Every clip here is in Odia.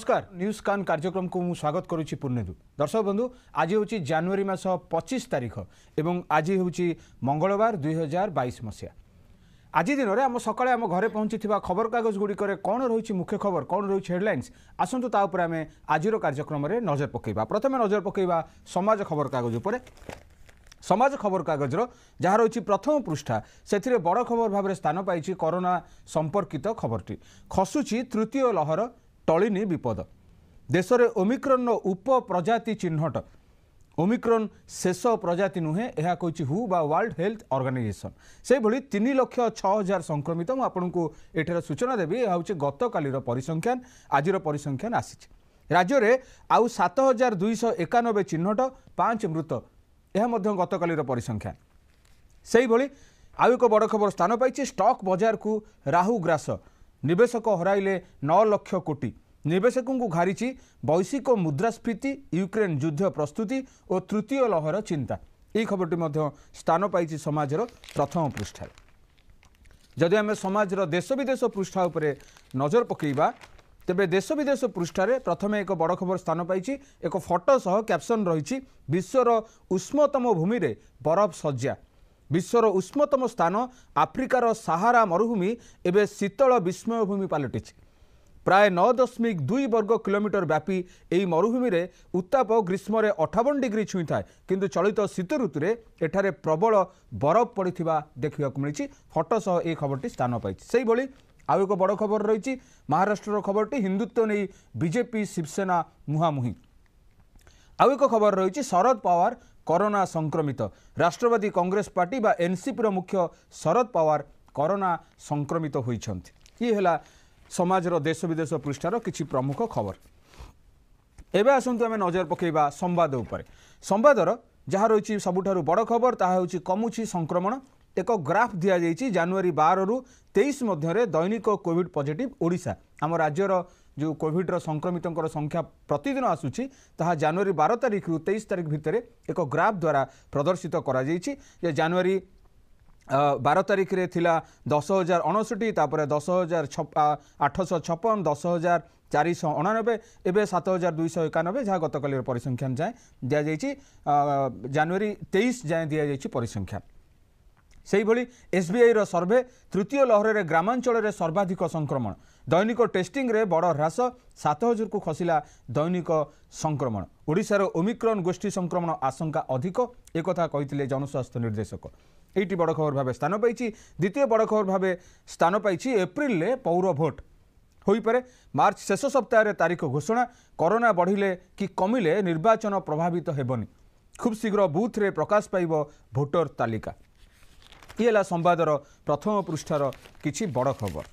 নমস্কার ନ୍ୟୁଜ୍ କାନ୍ କାର୍ଯ୍ୟକ୍ରମକୁ ମୁଁ ସ୍ୱାଗତ କରୁଛି ପୂର୍ଣ୍ଣେନ୍ଦୁ ଦର୍ଶକ ବନ୍ଧୁ ଆଜି ହେଉଛି ଜାନୁଆରୀ ମାସ ପଚିଶ ତାରିଖ ଏବଂ ଆଜି ହେଉଛି ମଙ୍ଗଳବାର ଦୁଇ ହଜାର ବାଇଶ ମସିହା ଆଜି ଦିନରେ ଆମ ସକାଳେ ଆମ ଘରେ ପହଞ୍ଚିଥିବା ଖବରକାଗଜଗୁଡ଼ିକରେ କ'ଣ ରହୁଛି ମୁଖ୍ୟ ଖବର କ'ଣ ରହୁଛି ହେଡ଼ଲାଇନ୍ସ ଆସନ୍ତୁ ତା ଉପରେ ଆମେ ଆଜିର କାର୍ଯ୍ୟକ୍ରମରେ ନଜର ପକାଇବା ପ୍ରଥମେ ନଜର ପକାଇବା ସମାଜ ଖବରକାଗଜ ଉପରେ ସମାଜ ଖବରକାଗଜର ଯାହା ରହିଛି ପ୍ରଥମ ପୃଷ୍ଠା ସେଥିରେ ବଡ଼ ଖବର ଭାବରେ ସ୍ଥାନ ପାଇଛି କରୋନା ସମ୍ପର୍କିତ ଖବରଟି ଖସୁଛି ତୃତୀୟ ଲହର ଟଳିନି ବିପଦ। ଦେଶରେ ଓମିକ୍ରନ୍ର ଉପପ୍ରଜାତି ଚିହ୍ନଟ। ଓମିକ୍ରନ୍ ଶେଷ ପ୍ରଜାତି ନୁହେଁ ଏହା କହିଛି ହୁ ବା ୱାର୍ଲଡ ହେଲ୍ଥ ଅର୍ଗାନାଇଜେସନ୍ ସେହିଭଳି ତିନି ଲକ୍ଷ ଛଅ ହଜାର ସଂକ୍ରମିତ ମୁଁ ଆପଣଙ୍କୁ ଏଠାରେ ସୂଚନା ଦେବି ଏହା ହେଉଛି ଗତକାଲିର ପରିସଂଖ୍ୟାନ ଆଜିର ପରିସଂଖ୍ୟାନ ଆସିଛି। ରାଜ୍ୟରେ ଆଉ ସାତ ହଜାର ଦୁଇଶହ ଏକାନବେ ଚିହ୍ନଟ ପାଞ୍ଚ ମୃତ। ଏହା ମଧ୍ୟ ଗତକାଲିର ପରିସଂଖ୍ୟାନ। ସେହିଭଳି ଆଉ ଏକ ବଡ଼ ଖବର ସ୍ଥାନ ପାଇଛି ଷ୍ଟକ୍ ବଜାରକୁ ରାହୁ ଗ୍ରାସ ନିବେଶକ ହରାଇଲେ ନଅ ଲକ୍ଷ କୋଟି। ନିବେଶକଙ୍କୁ ଘାରିଛି ବୈଶ୍ୱିକ ମୁଦ୍ରାସ୍ଫୀତି ୟୁକ୍ରେନ୍ ଯୁଦ୍ଧ ପ୍ରସ୍ତୁତି ଓ ତୃତୀୟ ଲହର ଚିନ୍ତା। ଏହି ଖବରଟି ମଧ୍ୟ ସ୍ଥାନ ପାଇଛି ସମାଜର ପ୍ରଥମ ପୃଷ୍ଠାରେ। ଯଦି ଆମେ ସମାଜର ଦେଶ ବିଦେଶ ପୃଷ୍ଠା ଉପରେ ନଜର ପକାଇବା ତେବେ ଦେଶ ବିଦେଶ ପୃଷ୍ଠାରେ ପ୍ରଥମେ ଏକ ବଡ଼ ଖବର ସ୍ଥାନ ପାଇଛି ଏକ ଫଟୋ ସହ କ୍ୟାପସନ୍ ରହିଛି ବିଶ୍ୱର ଉଷ୍ମତମ ଭୂମିରେ ବରଫ ଶଯ୍ୟା। ବିଶ୍ୱର ଉଷ୍ମତମ ସ୍ଥାନ ଆଫ୍ରିକାର ସାହାରା ମରୁଭୂମି ଏବେ ଶୀତଳ ବିସ୍ମୟଭୂମି ପାଲଟିଛି। ପ୍ରାୟ ନଅ ଦଶମିକ ଦୁଇ ବର୍ଗ କିଲୋମିଟର ବ୍ୟାପୀ ଏହି ମରୁଭୂମିରେ ଉତ୍ତାପ ଗ୍ରୀଷ୍ମରେ ଅଠାବନ ଡିଗ୍ରୀ ଛୁଇଁଥାଏ କିନ୍ତୁ ଚଳିତ ଶୀତ ଋତୁରେ ଏଠାରେ ପ୍ରବଳ ବରଫ ପଡ଼ିଥିବା ଦେଖିବାକୁ ମିଳିଛି। ଫଟୋ ସହ ଏହି ଖବରଟି ସ୍ଥାନ ପାଇଛି। ସେହିଭଳି ଆଉ ଏକ ବଡ଼ ଖବର ରହିଛି। ମହାରାଷ୍ଟ୍ରର ଖବରଟି ହିନ୍ଦୁତ୍ୱ ନେଇ ବିଜେପି ଶିବସେନା ମୁହାଁମୁହିଁ। ଆଉ ଏକ ଖବର ରହିଛି ଶରଦ ପାୱାର କରୋନା ସଂକ୍ରମିତ। ରାଷ୍ଟ୍ରବାଦୀ କଂଗ୍ରେସ ପାର୍ଟି ବା ଏନ୍ସିପିର ମୁଖ୍ୟ ଶରଦ ପାୱାର କରୋନା ସଂକ୍ରମିତ ହୋଇଛନ୍ତି। ଇଏ ହେଲା ସମାଜର ଦେଶ ବିଦେଶ ପୃଷ୍ଠାର କିଛି ପ୍ରମୁଖ ଖବର। ଏବେ ଆସନ୍ତୁ ଆମେ ନଜର ପକାଇବା ସମ୍ବାଦ ଉପରେ। ସମ୍ବାଦର ଯାହା ରହିଛି ସବୁଠାରୁ ବଡ଼ ଖବର ତାହା ହେଉଛି କମୁଛି ସଂକ୍ରମଣ। ଏକ ଗ୍ରାଫ୍ ଦିଆଯାଇଛି ଜାନୁଆରୀ ବାରରୁ ତେଇଶ ମଧ୍ୟରେ ଦୈନିକ କୋଭିଡ୍ ପଜିଟିଭ୍ ଓଡ଼ିଶା। ଆମ ରାଜ୍ୟର ଯେଉଁ କୋଭିଡ୍ର ସଂକ୍ରମିତଙ୍କର ସଂଖ୍ୟା ପ୍ରତିଦିନ ଆସୁଛି ତାହା ଜାନୁଆରୀ ବାର ତାରିଖରୁ ତେଇଶ ତାରିଖ ଭିତରେ ଏକ ଗ୍ରାଫ୍ ଦ୍ୱାରା ପ୍ରଦର୍ଶିତ କରାଯାଇଛି ଯେ ଜାନୁଆରୀ ବାର ତାରିଖରେ ଥିଲା ଦଶ ହଜାର ଅଣଷଠି ତାପରେ ଦଶ ହଜାର ଆଠଶହ ଛପନ ଦଶ ହଜାର ଚାରିଶହ ଅଣାନବେ ଏବେ ସାତ ହଜାର ଦୁଇଶହ ଏକାନବେ ଯାହା ଗତକାଲିର ପରିସଂଖ୍ୟାନ ଯାଏଁ ଦିଆଯାଇଛି ଜାନୁଆରୀ ତେଇଶ ଯାଏଁ ଦିଆଯାଇଛି ପରିସଂଖ୍ୟାନ ସେହିଭଳି ଏସ୍ବିଆଇର ସର୍ଭେ ତୃତୀୟ ଲହରରେ ଗ୍ରାମାଞ୍ଚଳରେ ସର୍ବାଧିକ ସଂକ୍ରମଣ। ଦୈନିକ ଟେଷ୍ଟିଂରେ ବଡ଼ ହ୍ରାସ ସାତ ହଜାରକୁ ଖସିଲା ଦୈନିକ ସଂକ୍ରମଣ। ଓଡ଼ିଶାର ଓମିକ୍ରନ୍ ଗୋଷ୍ଠୀ ସଂକ୍ରମଣ ଆଶଙ୍କା ଅଧିକ ଏକଥା କହିଥିଲେ ଜନସ୍ୱାସ୍ଥ୍ୟ ନିର୍ଦ୍ଦେଶକ। ଏଇଟି ବଡ଼ ଖବର ଭାବେ ସ୍ଥାନ ପାଇଛି। ଦ୍ୱିତୀୟ ବଡ଼ ଖବର ଭାବେ ସ୍ଥାନ ପାଇଛି ଏପ୍ରିଲରେ ପୌର ଭୋଟ। ହୋଇପାରେ ମାର୍ଚ୍ଚ ଶେଷ ସପ୍ତାହରେ ତାରିଖ ଘୋଷଣା କରୋନା ବଢ଼ିଲେ କି କମିଲେ ନିର୍ବାଚନ ପ୍ରଭାବିତ ହେବନି। ଖୁବ୍ ଶୀଘ୍ର ବୁଥରେ ପ୍ରକାଶ ପାଇବ ଭୋଟର ତାଲିକା। ଇଏ ହେଲା ସମ୍ବାଦର ପ୍ରଥମ ପୃଷ୍ଠାର କିଛି ବଡ଼ ଖବର।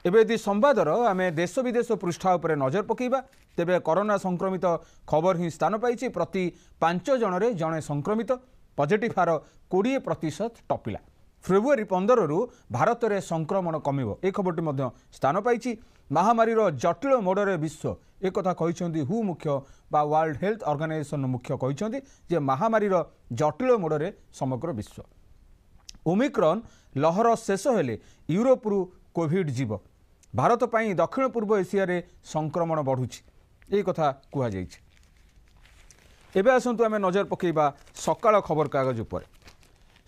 ଏବେ ଯଦି ସମ୍ବାଦର ଆମେ ଦେଶ ବିଦେଶ ପୃଷ୍ଠା ଉପରେ ନଜର ପକାଇବା ତେବେ କରୋନା ସଂକ୍ରମିତ ଖବର ହିଁ ସ୍ଥାନ ପାଇଛି ପ୍ରତି ପାଞ୍ଚ ଜଣରେ ଜଣେ ସଂକ୍ରମିତ ପଜିଟିଭ୍ ହାର କୋଡ଼ିଏ ପ୍ରତିଶତ ଟପିଲା। ଫେବୃଆରୀ ପନ୍ଦରରୁ ଭାରତରେ ସଂକ୍ରମଣ କମିବ ଏ ଖବରଟି ମଧ୍ୟ ସ୍ଥାନ ପାଇଛି। ମହାମାରୀର ଜଟିଳ ମୋଡ଼ରେ ବିଶ୍ୱ ଏକଥା କହିଛନ୍ତି ହୁ ମୁଖ୍ୟ ବା ୱାର୍ଲଡ ହେଲ୍ଥ ଅର୍ଗାନାଇଜେସନ ମୁଖ୍ୟ କହିଛନ୍ତି ଯେ ମହାମାରୀର ଜଟିଳ ମୋଡ଼ରେ ସମଗ୍ର ବିଶ୍ୱ। ଓମିକ୍ରନ୍ ଲହର ଶେଷ ହେଲେ ୟୁରୋପରୁ କୋଭିଡ୍ ଯିବ। ଭାରତ ପାଇଁ ଦକ୍ଷିଣ ପୂର୍ବ ଏସିଆରେ ସଂକ୍ରମଣ ବଢ଼ୁଛି। ଏହି କଥା କୁହାଯାଇଛି। ଏବେ ଆସନ୍ତୁ ଆମେ ନଜର ପକାଇବା ସକାଳ ଖବରକାଗଜ ଉପରେ।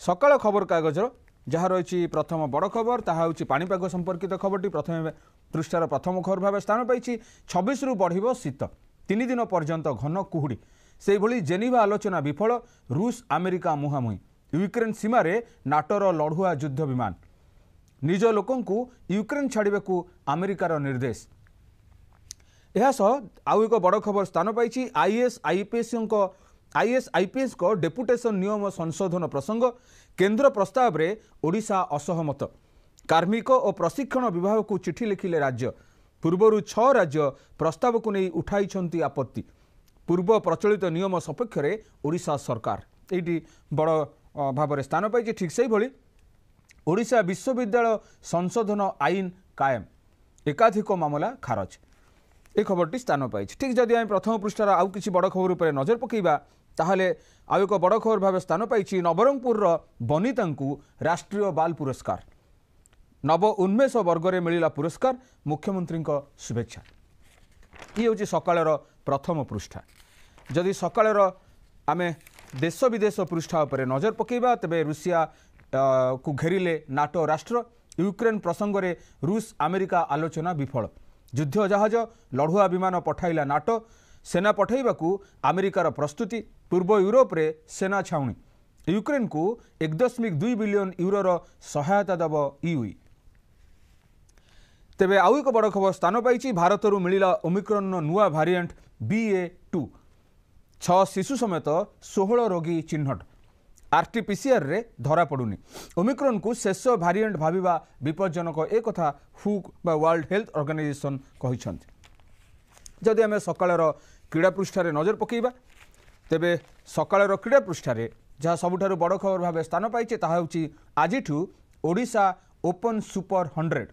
ସକାଳ ଖବରକାଗଜର ଯାହା ରହିଛି ପ୍ରଥମ ବଡ଼ ଖବର ତାହା ହେଉଛି ପାଣିପାଗ ସମ୍ପର୍କିତ ଖବରଟି। ପ୍ରଥମେ ପୃଷ୍ଠାର ପ୍ରଥମ ଖବର ଭାବେ ସ୍ଥାନ ପାଇଛି। ଛବିଶରୁ ବଢ଼ିବ ଶୀତ। ତିନି ଦିନ ପର୍ଯ୍ୟନ୍ତ ଘନ କୁହୁଡ଼ି। ସେହିଭଳି ଜେନିଭା ଆଲୋଚନା ବିଫଳ ରୁଷ ଆମେରିକା ମୁହାଁମୁହିଁ। ୟୁକ୍ରେନ୍ ସୀମାରେ ନାଟୋର ଲଢ଼ୁଆ ଯୁଦ୍ଧ ବିମାନ। ନିଜ ଲୋକଙ୍କୁ ୟୁକ୍ରେନ୍ ଛାଡ଼ିବାକୁ ଆମେରିକାର ନିର୍ଦ୍ଦେଶ। ଏହା ସହ ଆଉ ଏକ ବଡ଼ ଖବର ସ୍ଥାନ ପାଇଛି ଆଇଏସ୍ ଆଇପିଏସ୍ଙ୍କ ଆଇଏସ୍ ଆଇପିଏସ୍ଙ୍କ ଡେପୁଟେସନ୍ ନିୟମ ସଂଶୋଧନ ପ୍ରସଙ୍ଗ କେନ୍ଦ୍ର ପ୍ରସ୍ତାବରେ ଓଡ଼ିଶା ଅସହମତ। କାର୍ମିକ ଓ ପ୍ରଶିକ୍ଷଣ ବିଭାଗକୁ ଚିଠି ଲେଖିଲେ ରାଜ୍ୟ। ପୂର୍ବରୁ ଛଅ ରାଜ୍ୟ ପ୍ରସ୍ତାବକୁ ନେଇ ଉଠାଇଛନ୍ତି ଆପତ୍ତି। ପୂର୍ବ ପ୍ରଚଳିତ ନିୟମ ସପକ୍ଷରେ ଓଡ଼ିଶା ସରକାର। ଏଇଠି ବଡ଼ ଭାବରେ ସ୍ଥାନ ପାଇଛି ଠିକ୍ ସେହିଭଳି ଓଡ଼ିଶା ବିଶ୍ୱବିଦ୍ୟାଳୟ ସଂଶୋଧନ ଆଇନ କାଏମ। ଏକାଧିକ ମାମଲା ଖାରଜ। ଏ ଖବରଟି ସ୍ଥାନ ପାଇଛି। ଠିକ୍ ଯଦି ଆମେ ପ୍ରଥମ ପୃଷ୍ଠାର ଆଉ କିଛି ବଡ଼ ଖବର ଉପରେ ନଜର ପକାଇବା ତାହେଲେ ଆଉ ଏକ ବଡ଼ ଖବର ଭାବେ ସ୍ଥାନ ପାଇଛି ନବରଙ୍ଗପୁରର ବନିତାଙ୍କୁ ରାଷ୍ଟ୍ରୀୟ ବାଲ୍ ପୁରସ୍କାର। ନବ ଉନ୍ମେଷ ବର୍ଗରେ ମିଳିଲା ପୁରସ୍କାର। ମୁଖ୍ୟମନ୍ତ୍ରୀଙ୍କ ଶୁଭେଚ୍ଛା। ଇଏ ହେଉଛି ସକାଳର ପ୍ରଥମ ପୃଷ୍ଠା। ଯଦି ସକାଳର ଆମେ ଦେଶ ବିଦେଶ ପୃଷ୍ଠା ଉପରେ ନଜର ପକାଇବା ତେବେ ରୁଷିଆ ଅ, କୁ ଘେରିଲେ ନାଟୋ ରାଷ୍ଟ୍ର ୟୁକ୍ରେନ୍ ପ୍ରସଙ୍ଗରେ ରୁଷ ଆମେରିକା ଆଲୋଚନା ବିଫଳ। ଯୁଦ୍ଧ ଜାହାଜ ଲଢୁଆ ବିମାନ ପଠାଇଲା ନାଟୋ ସେନା ପଠାଇବାକୁ ଆମେରିକାର ପ୍ରସ୍ତୁତି ପୂର୍ବ ୟୁରୋପରେ ସେନା ଛାଉଣି। ୟୁକ୍ରେନ୍କୁ ଏକ ଦଶମିକ ଦୁଇ ବିଲିୟନ ୟୁରୋର ସହାୟତା ଦେବ ୟୁଇ। ତେବେ ଆଉ ଏକ ବଡ଼ ଖବର ସ୍ଥାନ ପାଇଛି ଭାରତରୁ ମିଳିଲା ଓମିକ୍ରନ୍ର ନୂଆ ଭାରିଆଣ୍ଟ ବିଏ ଟୁ। ଛଅ ଶିଶୁ ସମେତ ଷୋହଳ ରୋଗୀ ଚିହ୍ନଟ। ଆର୍ଟିପିସିଆର୍ରେ ଧରାପଡ଼ୁନି ଓମିକ୍ରନ୍କୁ ଶେଷ ଭାରିଆଣ୍ଟ ଭାବିବା ବିପଜ୍ଜନକ ଏକଥା ହୁ ବା ୱାର୍ଲଡ ହେଲ୍ଥ ଅର୍ଗାନାଇଜେସନ୍ କହିଛନ୍ତି। ଯଦି ଆମେ ସକାଳର କ୍ରୀଡ଼ା ପୃଷ୍ଠାରେ ନଜର ପକାଇବା ତେବେ ସକାଳର କ୍ରୀଡ଼ା ପୃଷ୍ଠାରେ ଯାହା ସବୁଠାରୁ ବଡ଼ ଖବର ଭାବେ ସ୍ଥାନ ପାଇଛି ତାହା ହେଉଛି ଆଜିଠୁ ଓଡ଼ିଶା ଓପନ୍ ସୁପର ହଣ୍ଡ୍ରେଡ଼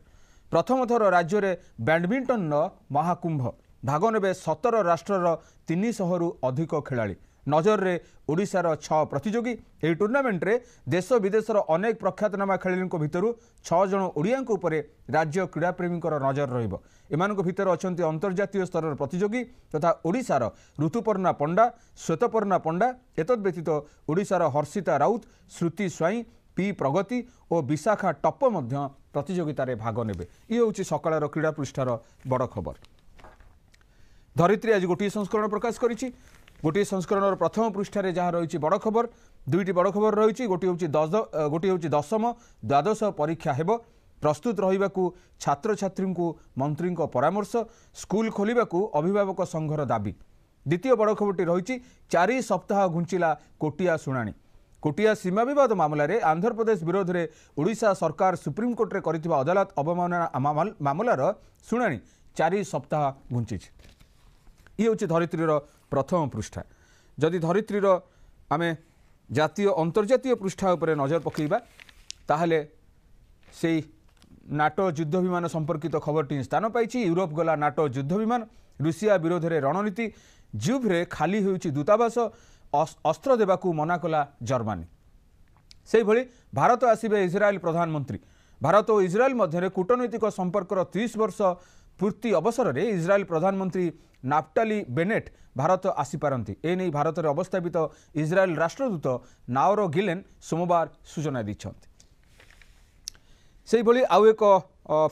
ପ୍ରଥମ ଥର ରାଜ୍ୟରେ ବ୍ୟାଡମିଣ୍ଟନର ମହାକୁମ୍ଭ। ଭାଗ ନେବେ ସତର ରାଷ୍ଟ୍ରର ତିନିଶହରୁ ଅଧିକ ଖେଳାଳି। ନଜରରେ ଓଡ଼ିଶାର ଛଅ ପ୍ରତିଯୋଗୀ। ଏହି ଟୁର୍ଣ୍ଣାମେଣ୍ଟରେ ଦେଶ ବିଦେଶର ଅନେକ ପ୍ରଖ୍ୟାତନାମା ଖେଳାଳିଙ୍କ ଭିତରୁ ଛଅ ଜଣ ଓଡ଼ିଆଙ୍କ ଉପରେ ରାଜ୍ୟ କ୍ରୀଡ଼ାପ୍ରେମୀଙ୍କର ନଜର ରହିବ। ଏମାନଙ୍କ ଭିତରେ ଅଛନ୍ତି ଅନ୍ତର୍ଜାତୀୟ ସ୍ତରର ପ୍ରତିଯୋଗୀ ତଥା ଓଡ଼ିଶାର ଋତୁପର୍ଣ୍ଣା ପଣ୍ଡା ଶ୍ୱେତପର୍ଣ୍ଣା ପଣ୍ଡା ଏତଦ୍ ବ୍ୟତୀତ ଓଡ଼ିଶାର ହର୍ଷିତା ରାଉତ ଶ୍ରୁତି ସ୍ୱାଇଁ ପି ପ୍ରଗତି ଓ ବିଶାଖା ଟପ୍ପ ମଧ୍ୟ ପ୍ରତିଯୋଗିତାରେ ଭାଗ ନେବେ। ଇଏ ହେଉଛି ସକାଳର କ୍ରୀଡ଼ା ପୃଷ୍ଠାର ବଡ଼ ଖବର। ଧରିତ୍ରୀ ଆଜି ଗୋଟିଏ ସଂସ୍କରଣ ପ୍ରକାଶ କରିଛି। ଗୋଟିଏ ସଂସ୍କରଣର ପ୍ରଥମ ପୃଷ୍ଠାରେ ଯାହା ରହିଛି ବଡ଼ ଖବର ଦୁଇଟି ବଡ଼ ଖବର ରହିଛି। ଗୋଟିଏ ହେଉଛି ଗୋଟିଏ ହେଉଛି ଦଶମ ଦ୍ୱାଦଶ ପରୀକ୍ଷା ହେବ। ପ୍ରସ୍ତୁତ ରହିବାକୁ ଛାତ୍ରଛାତ୍ରୀଙ୍କୁ ମନ୍ତ୍ରୀଙ୍କ ପରାମର୍ଶ ସ୍କୁଲ ଖୋଲିବାକୁ ଅଭିଭାବକ ସଂଘର ଦାବି। ଦ୍ୱିତୀୟ ବଡ଼ ଖବରଟି ରହିଛି ଚାରି ସପ୍ତାହ ଘୁଞ୍ଚିଲା କୋଟିଆ ଶୁଣାଣି। କୋଟିଆ ସୀମା ବିବାଦ ମାମଲାରେ ଆନ୍ଧ୍ରପ୍ରଦେଶ ବିରୋଧରେ ଓଡ଼ିଶା ସରକାର ସୁପ୍ରିମକୋର୍ଟରେ କରିଥିବା ଅଦାଲତ ଅବମାନନା ମାମଲ- ମାମଲାର ଶୁଣାଣି ଚାରି ସପ୍ତାହ ଘୁଞ୍ଚିଛି। ଇଏ ହେଉଛି ଧରିତ୍ରୀର ପ୍ରଥମ ପୃଷ୍ଠା। ଯଦି ଧରିତ୍ରୀର ଆମେ ଜାତୀୟ ଅନ୍ତର୍ଜାତୀୟ ପୃଷ୍ଠା ଉପରେ ନଜର ପକାଇବା ତାହେଲେ ସେଇ ନାଟୋ ଯୁଦ୍ଧ ବିମାନ ସମ୍ପର୍କିତ ଖବରଟି ସ୍ଥାନ ପାଇଛି। ୟୁରୋପ ଗଲା ନାଟୋ ଯୁଦ୍ଧ ବିମାନ ରୁଷିଆ ବିରୋଧରେ ରଣନୀତି ଜୁଭ୍ରେ ଖାଲି ହେଉଛି ଦୂତାବାସ ଅସ୍- ଅସ୍ତ୍ର ଦେବାକୁ ମନା କଲା ଜର୍ମାନୀ। ସେହିଭଳି ଭାରତ ଆସିବେ ଇସ୍ରାଏଲ ପ୍ରଧାନମନ୍ତ୍ରୀ। ଭାରତ ଓ ଇସ୍ରାଏଲ ମଧ୍ୟରେ କୂଟନୈତିକ ସମ୍ପର୍କର ତିରିଶ ବର୍ଷ ପୂର୍ତ୍ତି ଅବସରରେ ଇସ୍ରାଏଲ ପ୍ରଧାନମନ୍ତ୍ରୀ ନାଫ୍ଟାଲି ବେନେଟ୍ ଭାରତ ଆସିପାରନ୍ତି। ଏନେଇ ଭାରତରେ ଅବସ୍ଥାପିତ ଇସ୍ରାଏଲ ରାଷ୍ଟ୍ରଦୂତ ନାଓର ଗିଲେନ୍ ସୋମବାର ସୂଚନା ଦେଇଛନ୍ତି। ସେହିଭଳି ଆଉ ଏକ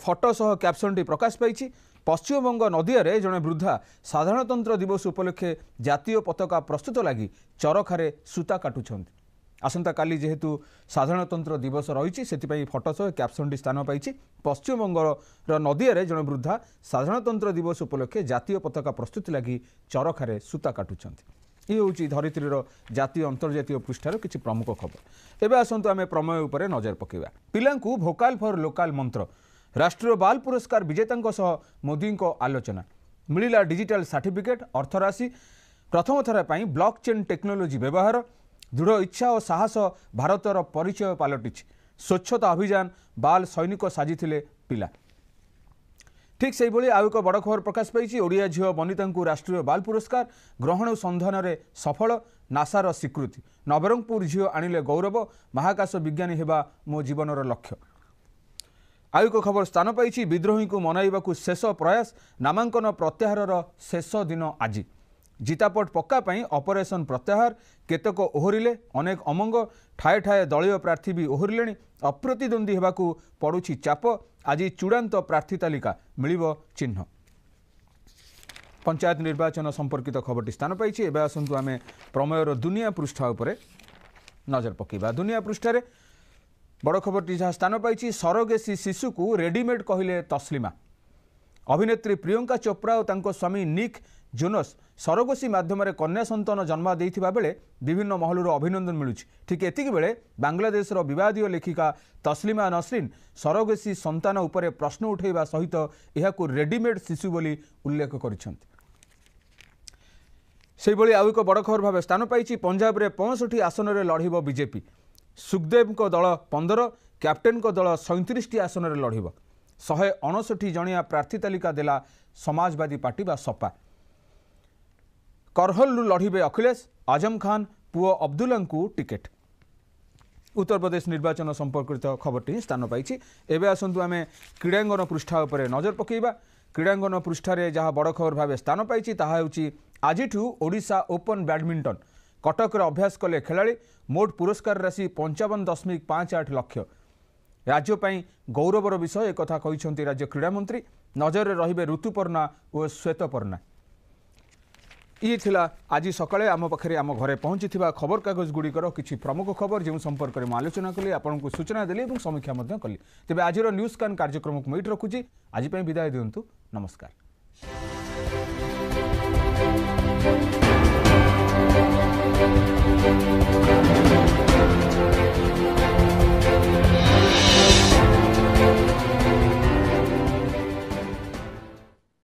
ଫଟୋ ସହ କ୍ୟାପସନଟି ପ୍ରକାଶ ପାଇଛି। ପଶ୍ଚିମବଙ୍ଗ ନଦିଆରେ ଜଣେ ବୃଦ୍ଧା ସାଧାରଣତନ୍ତ୍ର ଦିବସ ଉପଲକ୍ଷେ ଜାତୀୟ ପତାକା ପ୍ରସ୍ତୁତ ଲାଗି ଚରଖାରେ ସୂତା କାଟୁଛନ୍ତି। ଆସନ୍ତାକାଲି ଯେହେତୁ ସାଧାରଣତନ୍ତ୍ର ଦିବସ ରହିଛି ସେଥିପାଇଁ ଫଟୋ ସହ କ୍ୟାପସନଟି ସ୍ଥାନ ପାଇଛି। ପଶ୍ଚିମବଙ୍ଗର ନଦିଆରେ ଜଣେ ବୃଦ୍ଧା ସାଧାରଣତନ୍ତ୍ର ଦିବସ ଉପଲକ୍ଷେ ଜାତୀୟ ପତାକା ପ୍ରସ୍ତୁତି ଲାଗି ଚରଖାରେ ସୂତା କାଟୁଛନ୍ତି। ଇଏ ହେଉଛି ଧରିତ୍ରୀର ଜାତୀୟ ଅନ୍ତର୍ଜାତୀୟ ପୃଷ୍ଠାର କିଛି ପ୍ରମୁଖ ଖବର। ଏବେ ଆସନ୍ତୁ ଆମେ ପ୍ରମେୟ ଉପରେ ନଜର ପକାଇବା। ପିଲାଙ୍କୁ ଭୋକାଲ ଫର୍ ଲୋକାଲ ମନ୍ତ୍ର ରାଷ୍ଟ୍ରୀୟ ବାଲ ପୁରସ୍କାର ବିଜେତାଙ୍କ ସହ ମୋଦିଙ୍କ ଆଲୋଚନା। ମିଳିଲା ଡିଜିଟାଲ ସାର୍ଟିଫିକେଟ୍ ଅର୍ଥରାଶି ପ୍ରଥମ ଥର ପାଇଁ ବ୍ଲକ୍ ଚେନ୍ ଟେକ୍ନୋଲୋଜି ବ୍ୟବହାର ଦୃଢ଼ ଇଚ୍ଛା ଓ ସାହସ ଭାରତର ପରିଚୟ ପାଲଟିଛି। ସ୍ୱଚ୍ଛତା ଅଭିଯାନ ବାଲ ସୈନିକ ସାଜିଥିଲେ ପିଲା। ଠିକ୍ ସେହିଭଳି ଆଉ ଏକ ବଡ଼ ଖବର ପ୍ରକାଶ ପାଇଛି। ଓଡ଼ିଆ ଝିଅ ବନିତାଙ୍କୁ ରାଷ୍ଟ୍ରୀୟ ବାଲ ପୁରସ୍କାର ଗ୍ରହଣ ସନ୍ଧାନରେ ସଫଳ ନାସାର ସ୍ୱୀକୃତି। ନବରଙ୍ଗପୁର ଝିଅ ଆଣିଲେ ଗୌରବ ମହାକାଶ ବିଜ୍ଞାନୀ ହେବା ମୋ ଜୀବନର ଲକ୍ଷ୍ୟ। ଆଉ ଏକ ଖବର ସ୍ଥାନ ପାଇଛି। ବିଦ୍ରୋହୀଙ୍କୁ ମନାଇବାକୁ ଶେଷ ପ୍ରୟାସ ନାମାଙ୍କନ ପ୍ରତ୍ୟାହାରର ଶେଷ ଦିନ ଆଜି। ଜିତାପଟ ପକ୍କା ପାଇଁ ଅପରେସନ ପ୍ରତ୍ୟାହାର କେତେକ ଓହରିଲେ ଅନେକ ଅମଙ୍ଗ ଠାଏ ଠାଏ ଦଳୀୟ ପ୍ରାର୍ଥୀ ବି ଓହରିଲେଣି ଅପ୍ରତିଦ୍ୱନ୍ଦ୍ୱୀ ହେବାକୁ ପଡ଼ୁଛି ଚାପ ଆଜି ଚୂଡ଼ାନ୍ତ ପ୍ରାର୍ଥୀ ତାଲିକା ମିଳିବ ଚିହ୍ନ। ପଞ୍ଚାୟତ ନିର୍ବାଚନ ସମ୍ପର୍କିତ ଖବରଟି ସ୍ଥାନ ପାଇଛି ଏବେ ଆସନ୍ତୁ ଆମେ ପ୍ରମେୟର ଦୁନିଆ ପୃଷ୍ଠା ଉପରେ ନଜର ପକାଇବା। ଦୁନିଆ ପୃଷ୍ଠାରେ ବଡ଼ ଖବରଟି ଯାହା ସ୍ଥାନ ପାଇଛି ସରୋଗେସି ଶିଶୁକୁ ରେଡିମେଡ୍ କହିଲେ ତସ୍ଲିମା। ଅଭିନେତ୍ରୀ ପ୍ରିୟଙ୍କା ଚୋପ୍ରା ଓ ତାଙ୍କ ସ୍ୱାମୀ ନିକ୍ ଜୋନସ୍ ସରୋଗେସି ମାଧ୍ୟମରେ କନ୍ୟା ସନ୍ତାନ ଜନ୍ମ ଦେଇଥିବା ବେଳେ ବିଭିନ୍ନ ମହଲରୁ ଅଭିନନ୍ଦନ ମିଳୁଛି। ଠିକ୍ ଏତିକି ବେଳେ ବାଂଲାଦେଶର ବିବାଦୀୟ ଲେଖିକା ତସ୍ଲିମା ନସରିନ୍ ସରୋଗେସି ସନ୍ତାନ ଉପରେ ପ୍ରଶ୍ନ ଉଠାଇବା ସହିତ ଏହାକୁ ରେଡିମେଡ୍ ଶିଶୁ ବୋଲି ଉଲ୍ଲେଖ କରିଛନ୍ତି। ସେହିଭଳି ଆଉ ଏକ ବଡ଼ ଖବର ଭାବେ ସ୍ଥାନ ପାଇଛି। ପଞ୍ଜାବରେ ପଞ୍ଚଷଠି ଆସନରେ ଲଢ଼ିବ ବିଜେପି। ସୁଖଦେବଙ୍କ ଦଳ ପନ୍ଦର କ୍ୟାପ୍ଟେନଙ୍କ ଦଳ ସଇଁତିରିଶଟି ଆସନରେ ଲଢ଼ିବ। ଶହେ ଅଣଷଠି ଜଣିଆ ପ୍ରାର୍ଥୀ ତାଲିକା ଦେଲା ସମାଜବାଦୀ ପାର୍ଟି ବା ସପା। କରହଲରୁ ଲଢ଼ିବେ ଅଖିଳେଶ ଆଜମ ଖାନ ପୁଅ ଅବଦୁଲ୍ଲାଙ୍କୁ ଟିକେଟ୍ ଉତ୍ତରପ୍ରଦେଶ ନିର୍ବାଚନ ସମ୍ପର୍କିତ ଖବରଟି ହିଁ ସ୍ଥାନ ପାଇଛି ଏବେ ଆସନ୍ତୁ ଆମେ କ୍ରୀଡ଼ାଙ୍ଗନ ପୃଷ୍ଠା ଉପରେ ନଜର ପକାଇବା। କ୍ରୀଡ଼ାଙ୍ଗନ ପୃଷ୍ଠାରେ ଯାହା ବଡ଼ ଖବର ଭାବେ ସ୍ଥାନ ପାଇଛି ତାହା ହେଉଛି ଆଜିଠୁ ଓଡ଼ିଶା ଓପନ୍ ବ୍ୟାଡମିଣ୍ଟନ। କଟକରେ ଅଭ୍ୟାସ କଲେ ଖେଳାଳି ମୋଟ ପୁରସ୍କାର ରାଶି ପଞ୍ଚାବନ ଦଶମିକ ପାଞ୍ଚ ଆଠ ଲକ୍ଷ। ରାଜ୍ୟ ପାଇଁ ଗୌରବର ବିଷୟ ଏକଥା କହିଛନ୍ତି ରାଜ୍ୟ କ୍ରୀଡ଼ାମନ୍ତ୍ରୀ ନଜରରେ ରହିବେ ଋତୁପର୍ଣ୍ଣା ଓ ଶ୍ୱେତପର୍ଣ୍ଣା। ଇଏ ଥିଲା ଆଜି ସକାଳେ ଆମ ପାଖରେ ଆମ ଘରେ ପହଞ୍ଚିଥିବା ଖବରକାଗଜଗୁଡ଼ିକର କିଛି ପ୍ରମୁଖ ଖବର ଯେଉଁ ସମ୍ପର୍କରେ ମୁଁ ଆଲୋଚନା କଲି ଆପଣଙ୍କୁ ସୂଚନା ଦେଲି ଏବଂ ସମୀକ୍ଷା ମଧ୍ୟ କଲି। ତେବେ ଆଜିର ନ୍ୟୁଜ୍ ସ୍କାନ୍ କାର୍ଯ୍ୟକ୍ରମକୁ ମୁଁ ଏଇଠି ରଖୁଛି। ଆଜି ପାଇଁ ବିଦାୟ ଦିଅନ୍ତୁ। ନମସ୍କାର।